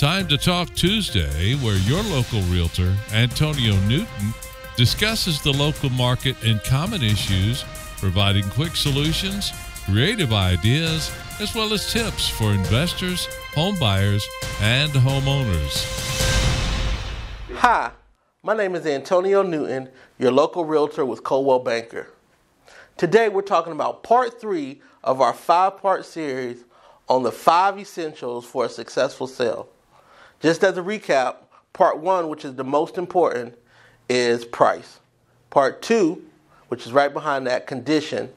Time to Talk Tuesday, where your local realtor, Antonio Newton, discusses the local market and common issues, providing quick solutions, creative ideas, as well as tips for investors, home buyers, and homeowners. Hi, my name is Antonio Newton, your local realtor with Coldwell Banker. Today we're talking about part three of our five part series on the five essentials for a successful sale. Just as a recap, part one, which is the most important, is price. Part two, which is right behind that, condition.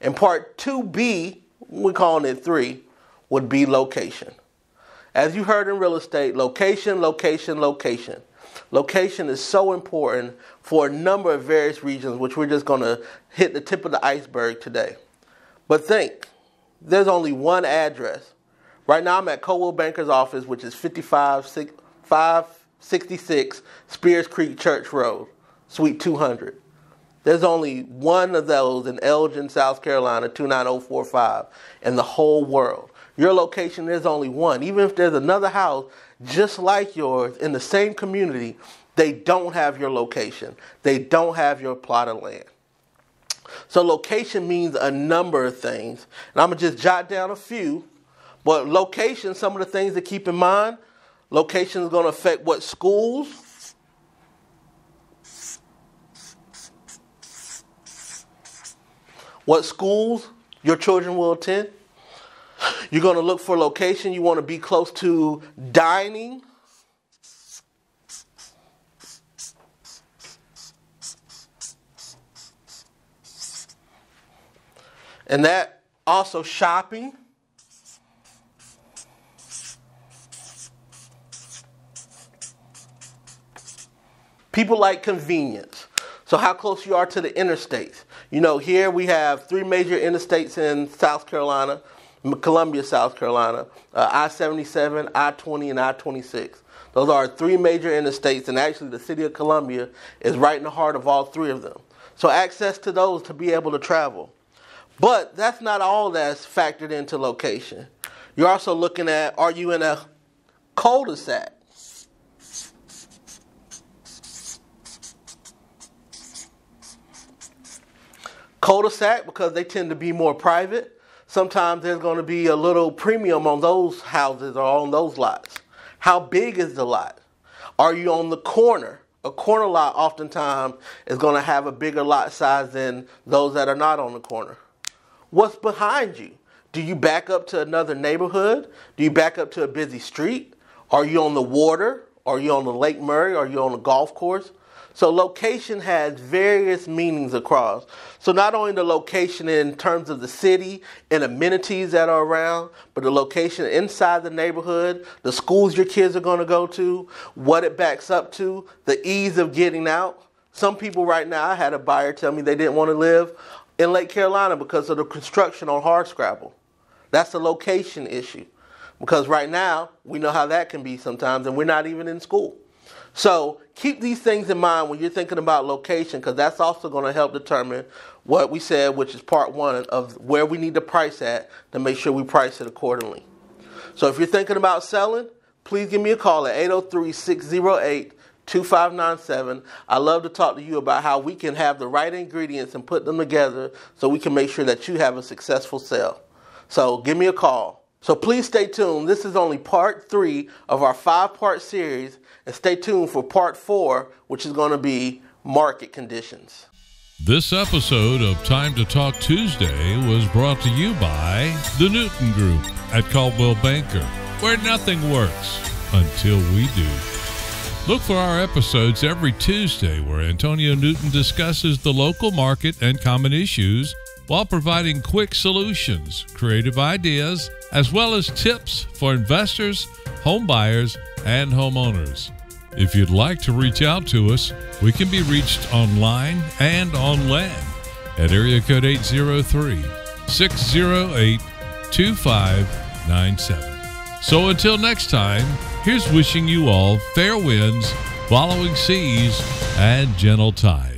And part 2B, we're calling it three, would be location. As you heard in real estate, location, location, location. Location is so important for a number of various regions, which we're just going to hit the tip of the iceberg today. But think, there's only one address. Right now, I'm at Coldwell Banker's office, which is 566 Spears Creek Church Road, Suite 200. There's only one of those in Elgin, South Carolina, 29045, in the whole world. Your location, there's only one. Even if there's another house just like yours in the same community, they don't have your location. They don't have your plot of land. So location means a number of things. And I'm going to just jot down a few. But location, some of the things to keep in mind, location is going to affect what schools, what schools your children will attend. You're going to look for location. You want to be close to dining. And that also shopping. People like convenience. So, how close you are to the interstates. You know, here we have three major interstates in South Carolina Columbia, South Carolina, uh, I 77, I 20, and I 26. Those are three major interstates, and actually, the city of Columbia is right in the heart of all three of them. So, access to those to be able to travel. But that's not all that's factored into location. You're also looking at are you in a cul de sac? Cul de sac because they tend to be more private. Sometimes there's going to be a little premium on those houses or on those lots. How big is the lot? Are you on the corner? A corner lot oftentimes is going to have a bigger lot size than those that are not on the corner. What's behind you? Do you back up to another neighborhood? Do you back up to a busy street? Are you on the water? Are you on the Lake Murray? Are you on a golf course? So location has various meanings across. So not only the location in terms of the city and amenities that are around, but the location inside the neighborhood, the schools your kids are going to go to, what it backs up to, the ease of getting out. Some people right now, I had a buyer tell me they didn't want to live in Lake Carolina because of the construction on Hardscrabble. That's a location issue. Because right now, we know how that can be sometimes, and we're not even in school. So keep these things in mind when you're thinking about location, because that's also going to help determine what we said, which is part one of where we need to price at to make sure we price it accordingly. So if you're thinking about selling, please give me a call at 803 608 2597. I love to talk to you about how we can have the right ingredients and put them together so we can make sure that you have a successful sale. So give me a call. So please stay tuned. This is only part three of our five part series and stay tuned for part four, which is going to be market conditions. This episode of Time to Talk Tuesday was brought to you by the Newton Group at Coldwell Banker, where nothing works until we do. Look for our episodes every Tuesday where Antonio Newton discusses the local market and common issues while providing quick solutions, creative ideas, as well as tips for investors, home buyers, and homeowners. If you'd like to reach out to us, we can be reached online and on land at area code 803 608 2597. So until next time, here's wishing you all fair winds, following seas, and gentle tides.